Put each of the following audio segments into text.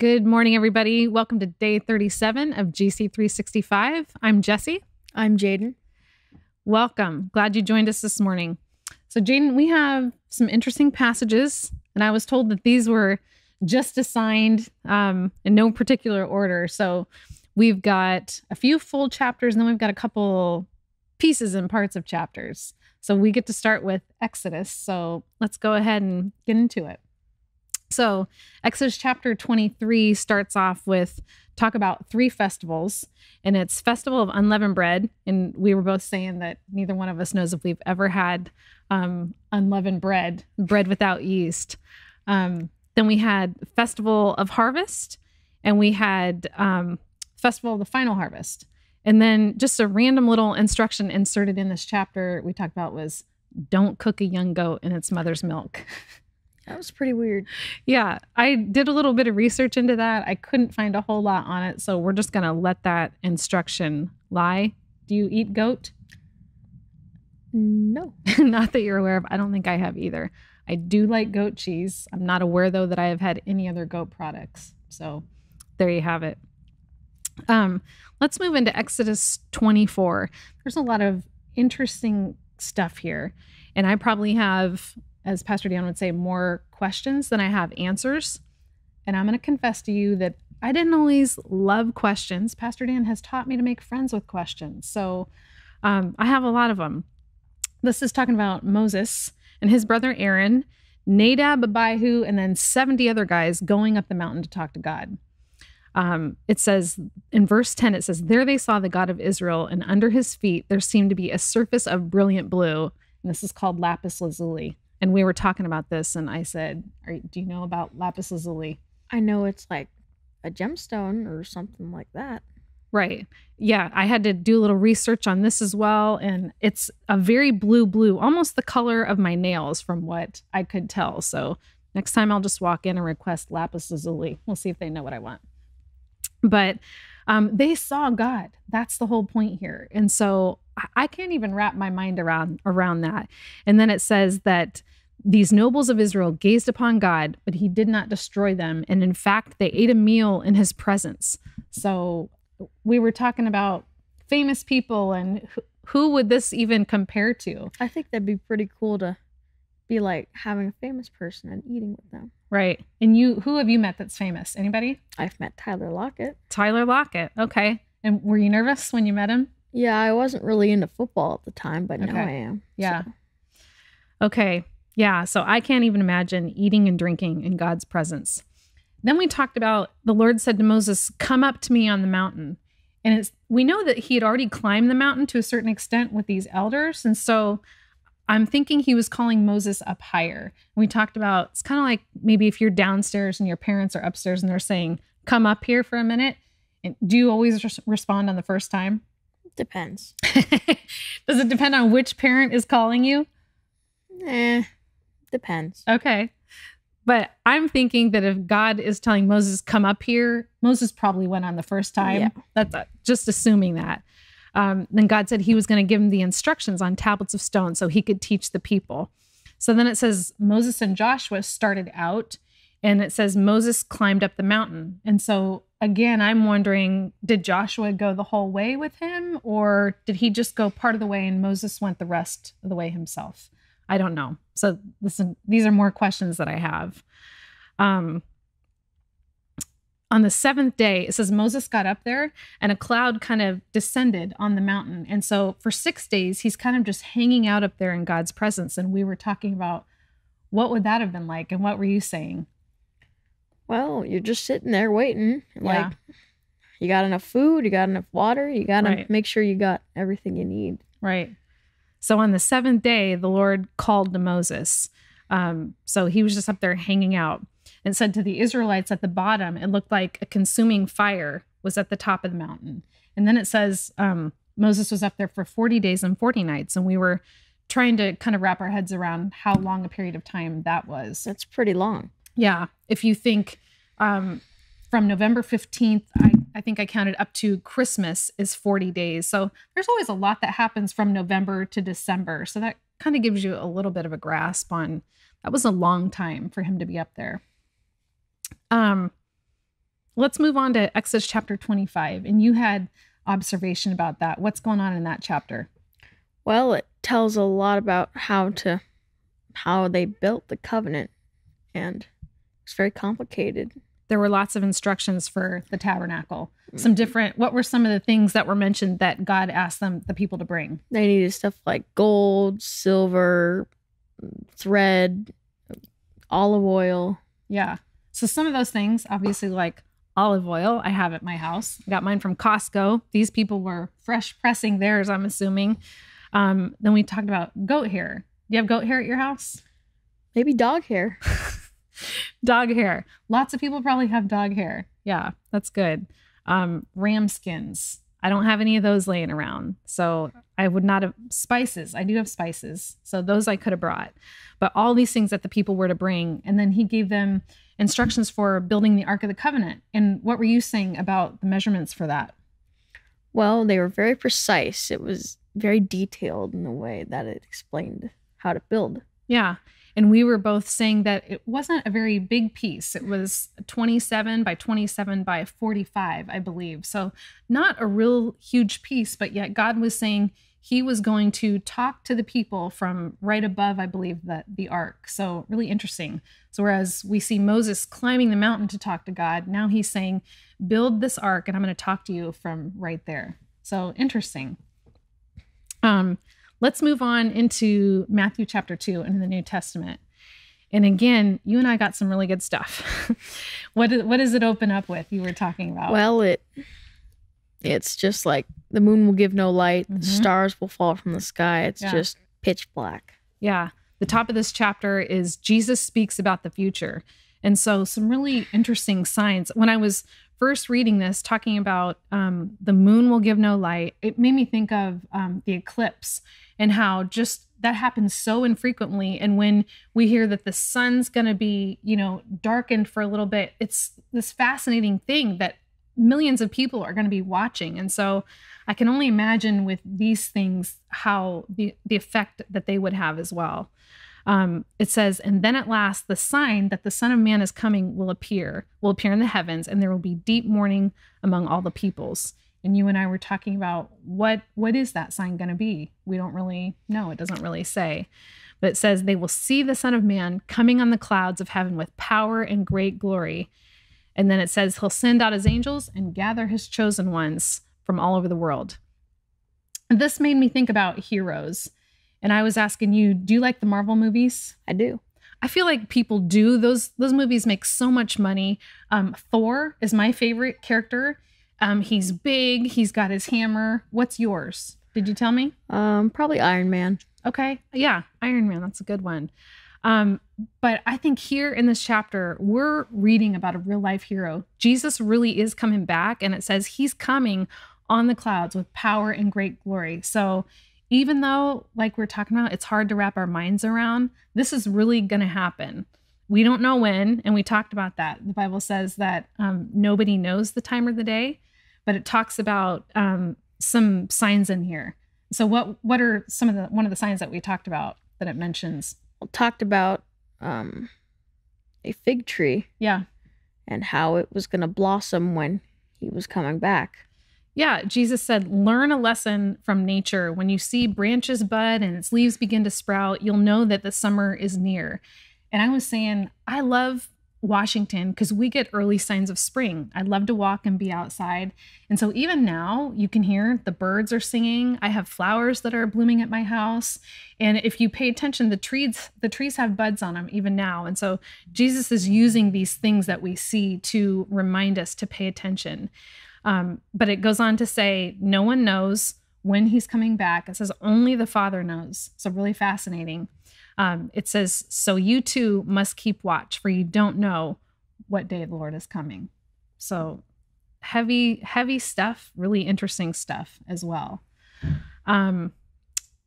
Good morning, everybody. Welcome to day 37 of GC 365. I'm Jesi. I'm Jaden. Welcome. Glad you joined us this morning. So, Jaden, we have some interesting passages, and I was told that these were just assigned um, in no particular order. So, we've got a few full chapters, and then we've got a couple pieces and parts of chapters. So, we get to start with Exodus. So, let's go ahead and get into it. So, Exodus chapter 23 starts off with talk about three festivals, and it's Festival of Unleavened Bread. And we were both saying that neither one of us knows if we've ever had um, unleavened bread, bread without yeast. Um, then we had Festival of Harvest, and we had um, Festival of the Final Harvest. And then just a random little instruction inserted in this chapter we talked about was don't cook a young goat in its mother's milk. That was pretty weird. Yeah, I did a little bit of research into that. I couldn't find a whole lot on it, so we're just going to let that instruction lie. Do you eat goat? No. not that you're aware of. I don't think I have either. I do like goat cheese. I'm not aware though that I have had any other goat products. So there you have it. Um, let's move into Exodus 24. There's a lot of interesting stuff here, and I probably have as Pastor Dan would say, more questions than I have answers. And I'm going to confess to you that I didn't always love questions. Pastor Dan has taught me to make friends with questions. So um, I have a lot of them. This is talking about Moses and his brother Aaron, Nadab, Abihu, and then 70 other guys going up the mountain to talk to God. Um, it says in verse 10, it says, There they saw the God of Israel, and under his feet there seemed to be a surface of brilliant blue. And this is called lapis lazuli and we were talking about this and i said do you know about lapis lazuli? I know it's like a gemstone or something like that. right. Yeah i had to do a little research on this as well and it's a very blue blue almost the color of my nails from what i could tell. So next time i'll just walk in and request lapis lazuli. We'll see if they know what i want. But um, they saw god that's the whole point here and so I can't even wrap my mind around around that. And then it says that these nobles of Israel gazed upon God, but he did not destroy them. And in fact, they ate a meal in his presence. So we were talking about famous people and who, who would this even compare to? I think that'd be pretty cool to be like having a famous person and eating with them. Right. And you who have you met that's famous? Anybody? I've met Tyler Lockett. Tyler Lockett. Okay. And were you nervous when you met him? Yeah, I wasn't really into football at the time, but Okay. now I am. Yeah. so. Okay. Yeah. So I can't even imagine eating and drinking in God's presence. Then we talked about the Lord said to Moses, Come up to me on the mountain. And it's we know that he had already climbed the mountain to a certain extent with these elders. And so I'm thinking he was calling Moses up higher. We talked about it's kind of like maybe if you're downstairs and your parents are upstairs and they're saying, Come up here for a minute. And do you always res- respond on the first time? Depends. Does it depend on which parent is calling you? Eh, depends. Okay. But I'm thinking that if God is telling Moses, come up here, Moses probably went on the first time. Yeah. That's uh, just assuming that. Um, then God said he was going to give him the instructions on tablets of stone so he could teach the people. So then it says Moses and Joshua started out, and it says Moses climbed up the mountain. And so again, I'm wondering did Joshua go the whole way with him, or did he just go part of the way and Moses went the rest of the way himself? I don't know. So listen, these are more questions that I have. Um, on the seventh day, it says Moses got up there and a cloud kind of descended on the mountain. And so for six days, he's kind of just hanging out up there in God's presence. And we were talking about what would that have been like? And what were you saying? Well, you're just sitting there waiting. Yeah. Like, you got enough food, you got enough water, you got to Right. make sure you got everything you need. Right. So on the seventh day, the Lord called to Moses. Um, so he was just up there hanging out and said to the Israelites at the bottom, it looked like a consuming fire was at the top of the mountain. And then it says um, Moses was up there for 40 days and 40 nights. And we were trying to kind of wrap our heads around how long a period of time that was. That's pretty long. Yeah. If you think um, from November 15th, I, I think I counted up to Christmas is 40 days. So there's always a lot that happens from November to December. So that kind of gives you a little bit of a grasp on that was a long time for him to be up there. Um, let's move on to Exodus chapter 25. And you had observation about that. What's going on in that chapter? Well, it tells a lot about how to how they built the covenant and it's very complicated. There were lots of instructions for the tabernacle. Some different what were some of the things that were mentioned that God asked them the people to bring? They needed stuff like gold, silver, thread, olive oil. Yeah. So some of those things, obviously like olive oil, I have at my house. I got mine from Costco. These people were fresh pressing theirs, I'm assuming. Um, then we talked about goat hair. Do you have goat hair at your house? Maybe dog hair. dog hair. Lots of people probably have dog hair. Yeah, that's good. Um, ram skins. I don't have any of those laying around. So I would not have spices. I do have spices. So those I could have brought. But all these things that the people were to bring. And then he gave them instructions for building the Ark of the Covenant. And what were you saying about the measurements for that? Well, they were very precise. It was very detailed in the way that it explained how to build. Yeah. And we were both saying that it wasn't a very big piece. It was 27 by 27 by 45, I believe. So, not a real huge piece, but yet God was saying he was going to talk to the people from right above, I believe, that the ark. So, really interesting. So, whereas we see Moses climbing the mountain to talk to God, now he's saying, Build this ark and I'm going to talk to you from right there. So, interesting. Um, let's move on into Matthew chapter 2 in the New Testament. And again, you and I got some really good stuff. what, what does it open up with? You were talking about. Well, it it's just like the moon will give no light, mm-hmm. the stars will fall from the sky. It's yeah. just pitch black. Yeah. The top of this chapter is Jesus speaks about the future. And so, some really interesting signs. When I was first reading this, talking about um, the moon will give no light, it made me think of um, the eclipse and how just that happens so infrequently. And when we hear that the sun's going to be, you know, darkened for a little bit, it's this fascinating thing that millions of people are going to be watching. And so I can only imagine with these things how the, the effect that they would have as well. Um, it says, and then at last the sign that the Son of Man is coming will appear, will appear in the heavens, and there will be deep mourning among all the peoples and you and I were talking about what what is that sign going to be? We don't really know. It doesn't really say. But it says they will see the son of man coming on the clouds of heaven with power and great glory. And then it says he'll send out his angels and gather his chosen ones from all over the world. And this made me think about heroes. And I was asking you, do you like the Marvel movies? I do. I feel like people do. Those those movies make so much money. Um, Thor is my favorite character um, he's big. He's got his hammer. What's yours? Did you tell me? Um, probably Iron Man. Okay. Yeah, Iron Man. That's a good one. Um, but I think here in this chapter, we're reading about a real life hero. Jesus really is coming back, and it says he's coming on the clouds with power and great glory. So even though, like we're talking about, it's hard to wrap our minds around, this is really going to happen. We don't know when, and we talked about that. The Bible says that um, nobody knows the time or the day but it talks about um, some signs in here. So what what are some of the one of the signs that we talked about that it mentions? Talked about um, a fig tree. Yeah. And how it was going to blossom when he was coming back. Yeah, Jesus said, Learn a lesson from nature. When you see branches bud and its leaves begin to sprout, you'll know that the summer is near. And I was saying, I love Washington because we get early signs of spring. I love to walk and be outside. And so even now, you can hear the birds are singing. I have flowers that are blooming at my house. And if you pay attention, the trees the trees have buds on them even now. And so Jesus is using these things that we see to remind us to pay attention. Um, but it goes on to say, no one knows when he's coming back. It says only the Father knows. So really fascinating um, it says, So you too must keep watch, for you don't know what day the Lord is coming. So heavy, heavy stuff, really interesting stuff as well. Um,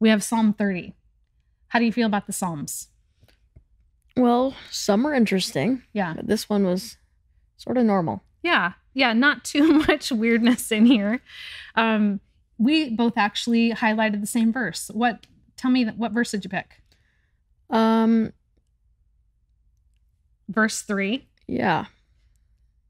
we have Psalm 30. How do you feel about the Psalms? Well, some are interesting. Yeah. But this one was sort of normal. Yeah. Yeah. Not too much weirdness in here. Um, we both actually highlighted the same verse. What, tell me, what verse did you pick? Um, verse 3. Yeah.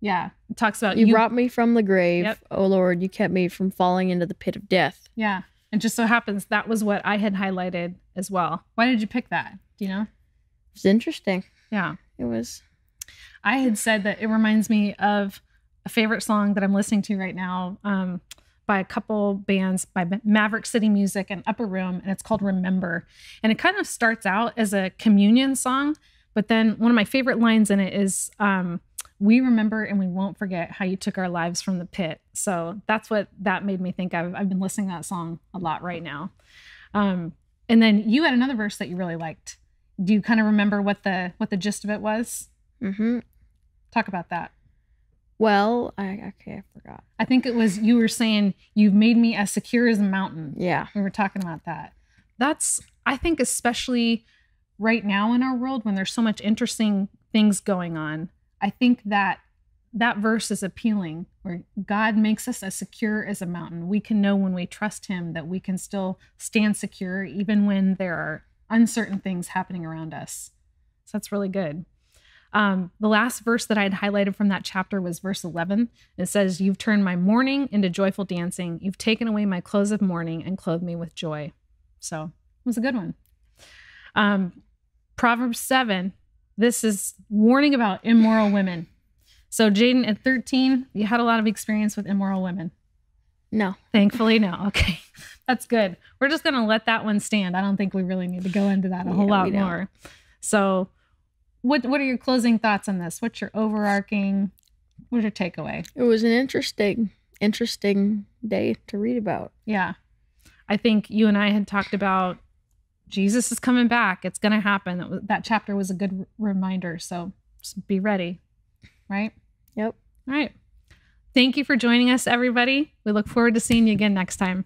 Yeah. It talks about You, brought me from the grave. Yep. O Lord, you kept me from falling into the pit of death. Yeah. And just so happens that was what I had highlighted as well. Why did you pick that? Do you know? It's interesting. Yeah. It was I had said that it reminds me of a favorite song that I'm listening to right now um, by a couple bands by Maverick City Music and Upper Room, and it's called Remember. And it kind of starts out as a communion song, but then one of my favorite lines in it is, um, we remember and we won't forget how you took our lives from the pit. So that's what that made me think of. I've been listening to that song a lot right now. Um, and then you had another verse that you really liked. Do you kind of remember what the what the gist of it was? Mm-hmm. Talk about that. Well, I okay, I forgot. I think it was you were saying you've made me as secure as a mountain. Yeah. We were talking about that. That's I think especially right now in our world when there's so much interesting things going on. I think that that verse is appealing where God makes us as secure as a mountain. We can know when we trust him that we can still stand secure even when there are uncertain things happening around us. So that's really good. Um, the last verse that I had highlighted from that chapter was verse 11. It says, You've turned my mourning into joyful dancing. You've taken away my clothes of mourning and clothed me with joy. So it was a good one. Um, Proverbs 7, this is warning about immoral women. So, Jaden, at 13, you had a lot of experience with immoral women. No. Thankfully, no. Okay. That's good. We're just going to let that one stand. I don't think we really need to go into that a whole Yeah, lot more. So, what what are your closing thoughts on this? What's your overarching what's your takeaway? It was an interesting, interesting day to read about. Yeah. I think you and I had talked about Jesus is coming back. It's going to happen. That, was, that chapter was a good r- reminder. So just be ready. Right? Yep. All right. Thank you for joining us, everybody. We look forward to seeing you again next time.